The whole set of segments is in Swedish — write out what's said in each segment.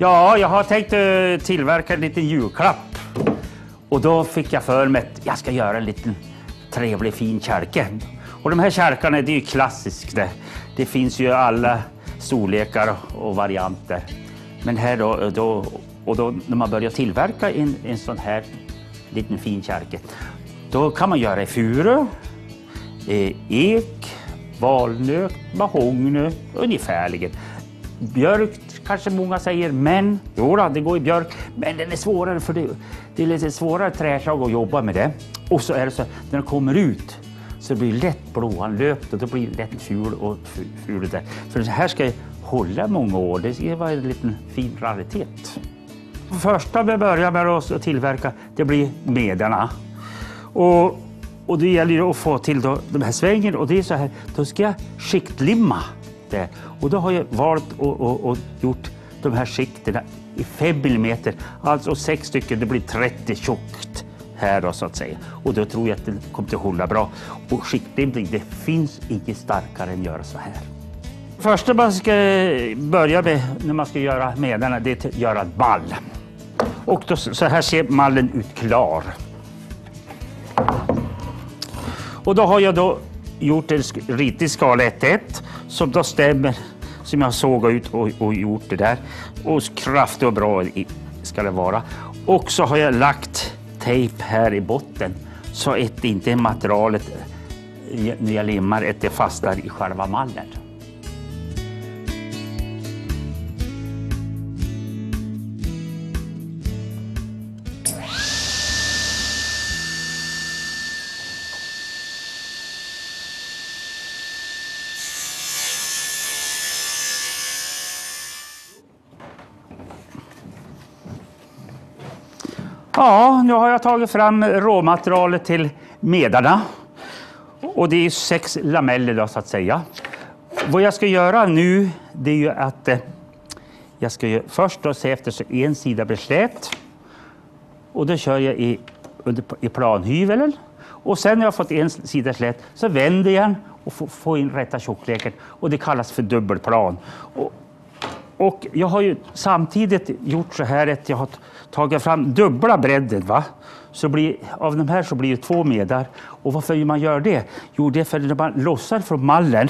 Ja, jag har tänkt uh, tillverka en liten julklapp. Och då fick jag för mig att jag ska göra en liten trevlig fin kärke. Och de här kärkarna det är ju klassiskt det. Det finns ju alla storlekar och varianter. Men här då, eh, då och då när man börjar tillverka en, en sån här liten fin kärke, då kan man göra i furu, eh, ek, valnöt, mahogny ungefärligen. Björk kanske många säger, men jo då, det går i björk, men den är svårare för det, det är lite svårare träslag att jobba med det. Och så är det så när den kommer ut så det blir lätt blåanlöpt och då blir det lätt ful och ful där. För det här ska hålla många år. Det ska vara en liten fin raritet. Första vi börjar med att tillverka det blir medarna. Och, och det gäller att få till då, de här svängen och det är så här, då ska jag skiktlimma det. Och då har jag valt och, och, och gjort de här skikterna i 5 mm, alltså sex stycken, det blir 30 tjockt här då så att säga. Och då tror jag att det kommer att hålla bra. Och skiktlimning, det finns inget starkare än att göra så här. Första man ska börja med när man ska göra medarna, det är att göra ett ball. Och då, så här ser mallen ut klar. Och då har jag då gjort en ritig skala 1-1 som då stämmer som jag sågat ut och, och, gjort det där. Och kraftig och bra ska det vara. Och så har jag lagt tejp här i botten så att inte materialet eh, när jag limmar att det fastnar i själva mallen. Nu har jag tagit fram råmaterialet till medarna. Och det är sex lameller då, så att säga. Vad jag ska göra nu det är ju att eh, jag ska ju först då se efter så en sida blir slät. Och då kör jag i, under, i planhyveln. Och sen när jag har fått en sida slät så vänder jag den och får, får in rätta tjockleken. Och det kallas för dubbelplan. Och, och jag har ju samtidigt gjort så här att jag har tagit fram dubbla bredden. Va? Så blir, av de här så blir det två medar. Och varför man gör det? Jo, det är för att när man lossar från mallen,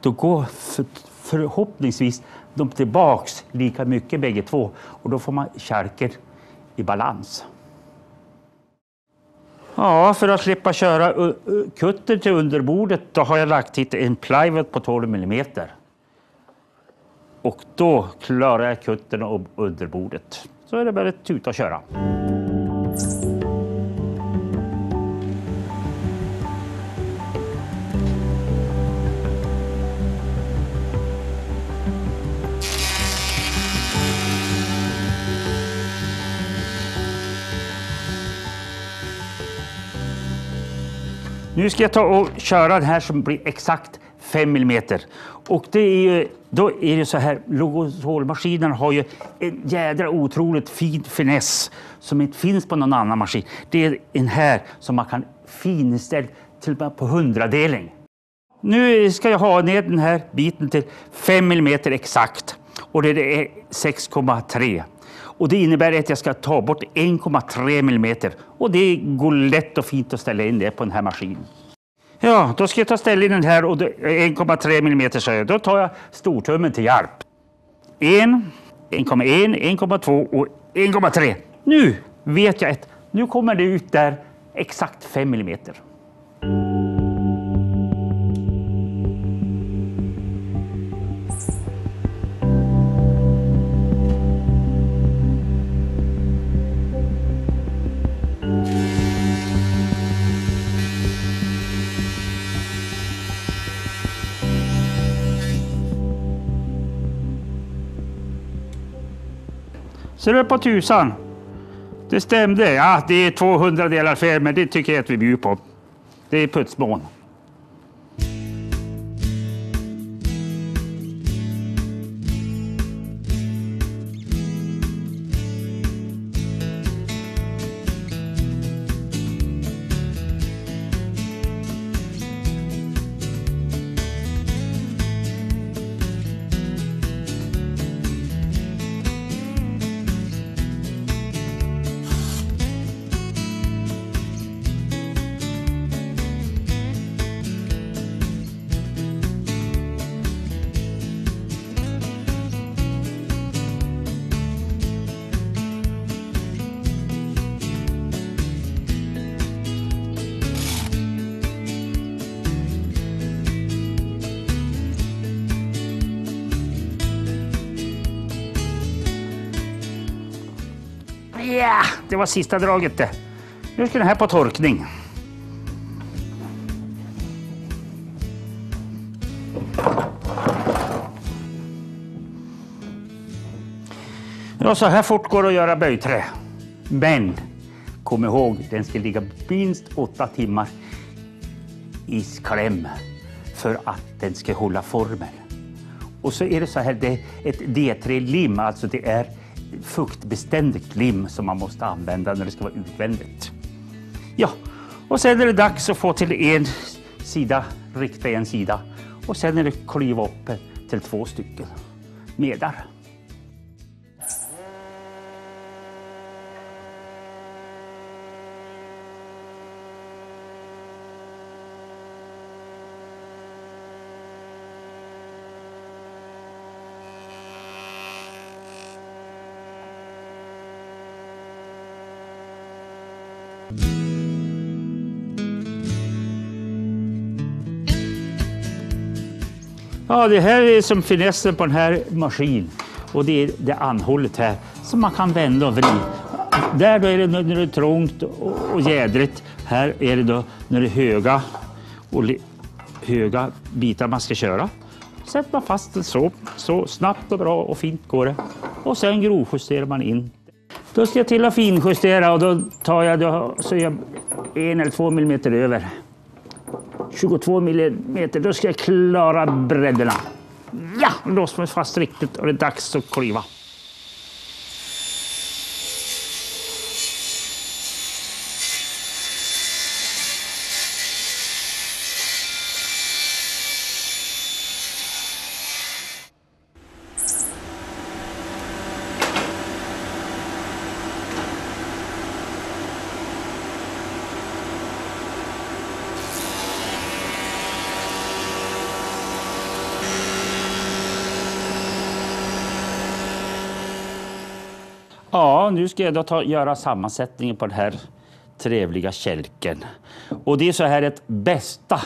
då går för, förhoppningsvis de tillbaks lika mycket bägge två. Och då får man kärken i balans. Ja, för att slippa köra kutter till underbordet då har jag lagt hit en plywood på 12 millimeter. Och då klarar jag kutten och underbordet. Så är det bara att tuta och köra. Nu ska jag ta och köra den här som blir exakt 5 mm. Och det är ju, då är det så här, Logosol-maskinen har ju en jädra otroligt fin finess som inte finns på någon annan maskin. Det är en här som man kan finställa till och med på hundradeling. Nu ska jag ha ner den här biten till 5 mm exakt och det är 6,3. Och det innebär att jag ska ta bort 1,3 mm och det går lätt och fint att ställa in det på den här maskinen. Ja, då ska jag ta ställningen här och 1,3 mm säger Då tar jag stortummen till hjälp. 1, 1,1, 1,2 och 1,3. Nu vet jag att nu kommer det ut där exakt 5 mm. Ser du på tusan? Det stämde. Ja, det är 200 delar fel, men det tycker jag att vi bjuder på. Det är putsmån. Ja, det var sista draget det. Nu ska den här på torkning. Ja, så här fort går det att göra böjträ. Men kom ihåg, den ska ligga minst åtta timmar i kläm för att den ska hålla formen. Och så är det så här, det är ett D3-lim, alltså det är fuktbeständigt lim som man måste använda när det ska vara utvändigt. Ja, och sen är det dags att få till en sida, rikta en sida och sen är det klyva upp till två stycken medar. Ja, det här är som finessen på den här maskinen. Och det är det anhållet här som man kan vända och vrida. Där då är det när det är trångt och jädrigt. Här är det då när det är höga, och höga bitar man ska köra. Sätter man fast den så, så snabbt och bra och fint går det. Och sen grovjusterar man in. Då ska jag till att finjustera och då tar jag, då, så jag en eller två millimeter över. 22 millimeter. Då ska jag klara bredderna. Ja, låser mig fast riktigt och det är dags att klyva. Ja, nu ska jag då ta, göra sammansättningen på den här trevliga kälken. Och det är så här att bästa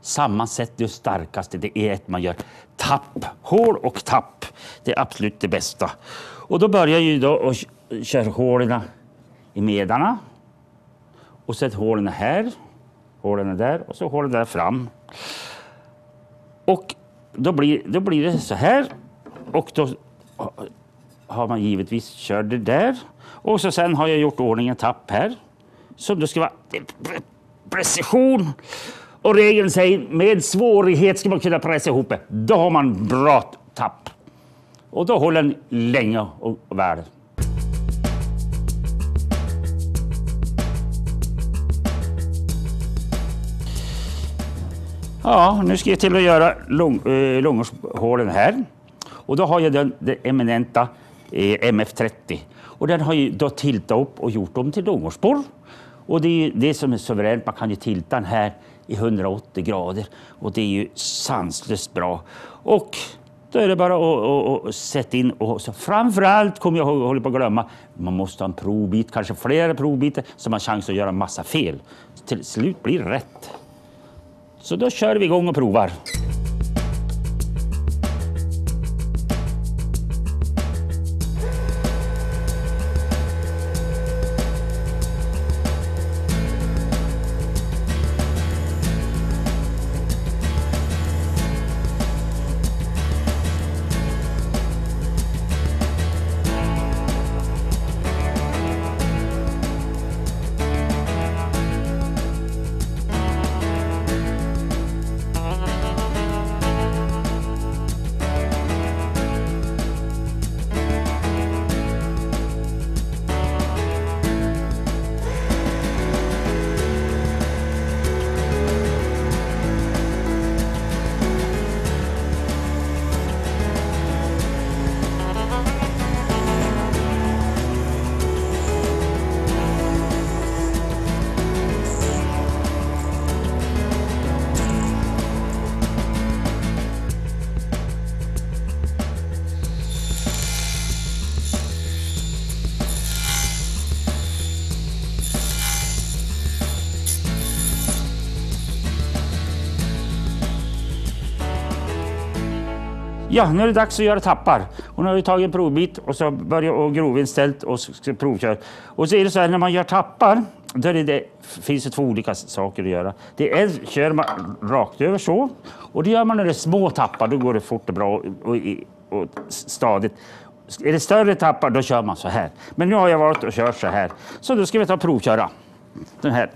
sammansättning och starkaste, det är att man gör tapp, hål och tapp. Det är absolut det bästa. Och då börjar jag ju då och kör hålen i medarna. Och sätter hålen här, hålen där och så hålen där fram. Och då blir, då blir det så här. Och då har man givetvis kört det där. Och så sen har jag gjort ordning en tapp här. Som då ska vara precision. Och regeln säger med svårighet ska man kunna pressa ihop det. Då har man bra tapp. Och då håller den länge och väl. Ja, nu ska jag till att göra lång, äh, eh, långårshålen här. Och då har jag den, den eminenta MF30. Och den har ju då tiltat upp och gjort om till långårsborr. Och det är det som är suveränt. Man kan ju tilta den här i 180 grader och det är ju sanslöst bra. Och då är det bara att, att, att sätta in och så framförallt kommer jag hålla på att glömma. Man måste ha en provbit, kanske flera provbitar så man har chans att göra massa fel. Till slut blir det rätt. Så då kör vi igång och provar. Ja, nu är det dags att göra tappar. Och nu har vi tagit en provbit och så börjar och grovinställt och provkör. Och så är det så här när man gör tappar, då är det, det finns det två olika saker att göra. Det är kör man rakt över så och det gör man när det är små tappar, då går det fort och bra och, och, och stadigt. Är det större tappar, då kör man så här. Men nu har jag valt att köra så här. Så då ska vi ta och provköra den här.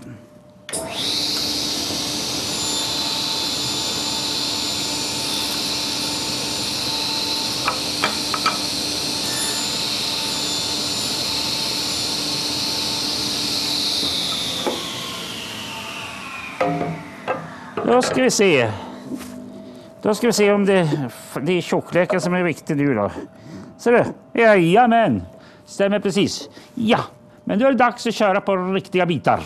Då ska vi se. Då ska vi se om det, det är tjockleken som är viktig nu då. Ser du? Jajamän! Stämmer precis. Ja, men då är det dags att köra på riktiga bitar.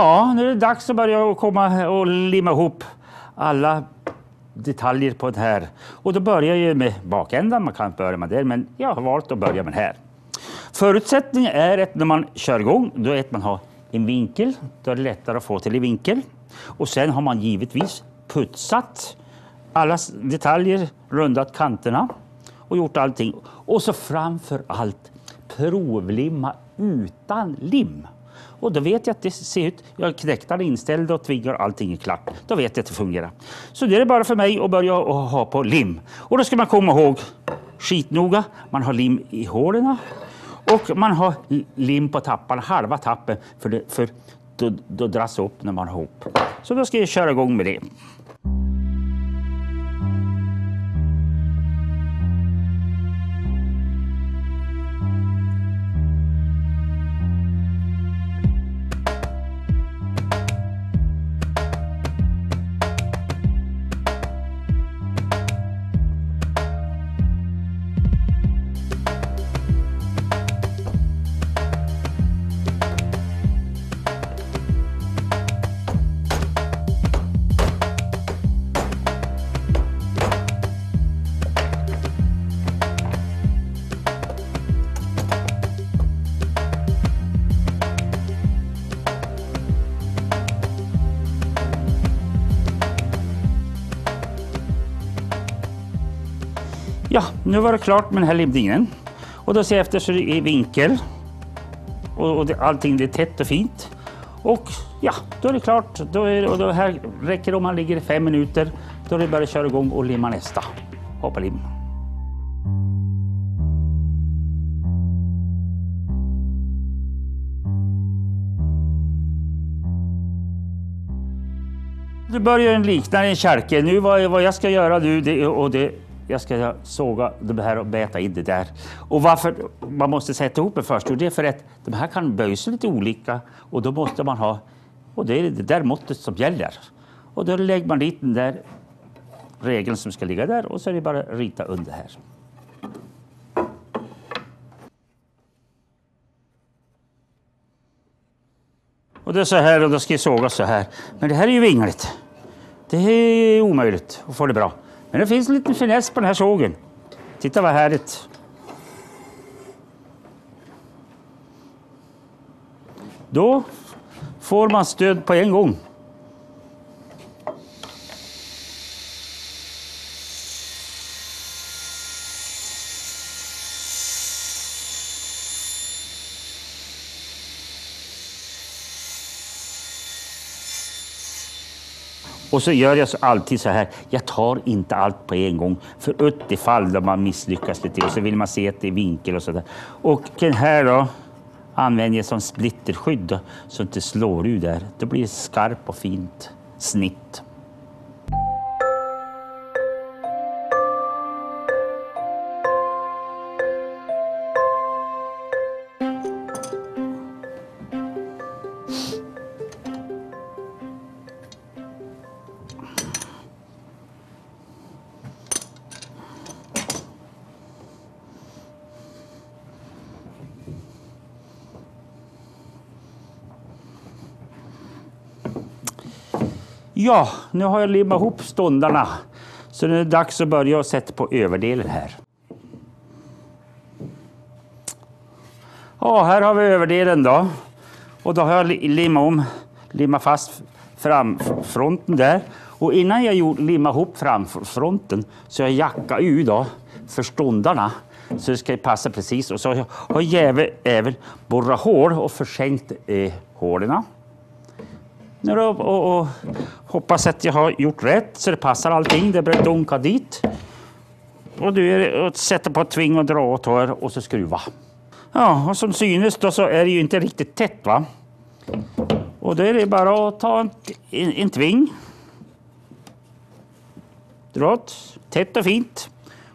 Ja, nu är det dags att börja komma och limma ihop alla detaljer på det här. Och då börjar jag med bakändan. Man kan börja med det, men jag har valt att börja med det här. Förutsättningen är att när man kör igång, då är att man har en vinkel. Då är det lättare att få till i vinkel. Och sen har man givetvis putsat alla detaljer, rundat kanterna och gjort allting. Och så framför allt provlimma utan lim. Och då vet jag att det ser ut, jag har inställd och tvingar allting är klart. Då vet jag att det fungerar. Så det är bara för mig att börja ha på lim. Och då ska man komma ihåg skitnoga, man har lim i hålen och man har lim på tapparna, halva tappen, för, det, för då, då dras upp när man har ihop. Så då ska jag köra igång med det. Ja, nu var det klart med den här limningen. Och då ser jag efter så det är vinkel. Och, och det, allting det är tätt och fint. Och ja, då är det klart. Då, är, och då här räcker det om man ligger i fem minuter. Då är det bara att köra igång och limma nästa. Hoppa lim. Nu börjar likna en kärke. Nu vad, vad jag ska göra nu det, och det jag ska såga de här och beta in det där. Och varför man måste sätta ihop det först? Jo, det är för att de här kan böjas lite olika och då måste man ha, och det är det där måttet som gäller. Och då lägger man dit den där regeln som ska ligga där och så är det bara att rita under här. Och det är så här och då ska jag såga så här. Men det här är ju vingligt. Det är omöjligt att få det bra. Men det finns en liten finess på den här sågen. Titta vad härligt. Då får man stöd på en gång. Och så gör jag så alltid så här. Jag tar inte allt på en gång. För utifall då man misslyckas lite och så vill man se det i vinkel och sådär. Och den här då använder jag som splitterskydd då, så det inte slår ur där. Då blir det skarpt och fint snitt. Ja, nu har jag limmat ihop ståndarna. Så nu är det dags att börja sätta på överdelen här. Ja, här har vi överdelen då. Och då har jag limmat om, limmat fast framfronten där. Och innan jag limmade ihop framfronten så har jag jackat ur då för ståndarna. Så det ska passa precis. Och så har jag även borrat hål och försänkt eh, hålen nu då, och, och, hoppas att jag har gjort rätt så det passar allting. Det blir dunka dit. Och du är att sätta på tving och dra åt här och så skruva. Ja, och som synes då så är det ju inte riktigt tätt va. Och då är det bara att ta en, en, en tving. Dra åt, tätt och fint.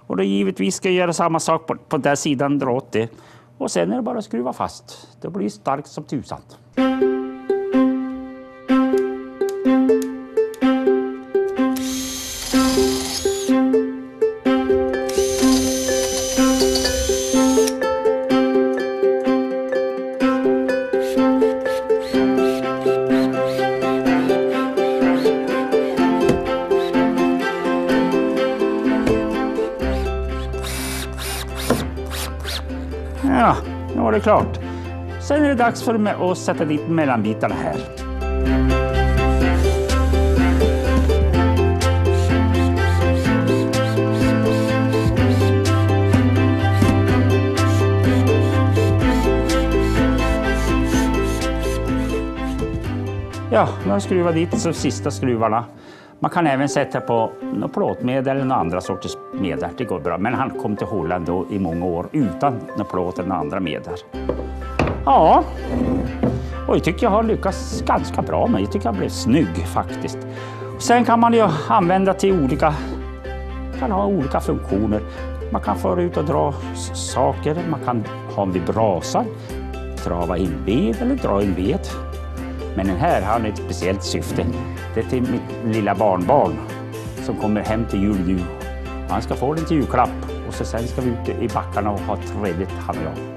Och då givetvis ska jag göra samma sak på, på den sidan, dra åt det. Och sen är det bara att skruva fast. Det blir starkt som tusan. Ja, nu var det klart. Sen är det dags för mig att sätta dit mellanbitarna här. Ja, nu har jag skruvat dit de sista skruvarna. Man kan även sätta på något plåtmedel eller några andra sorters medel. Det går bra. Men han kom till Holland då i många år utan något plåt eller andra medel. Ja, och jag tycker jag har lyckats ganska bra med Jag tycker jag blev snygg faktiskt. Sen kan man ju använda till olika, kan ha olika funktioner. Man kan föra ut och dra saker, man kan ha en vid brasan, trava in ved eller dra in ved. Men den här har ett speciellt syfte. Det är till mitt lilla barnbarn som kommer hem till jul nu. Han ska få den till julklapp och så sen ska vi ut i backarna och ha trevligt han och jag.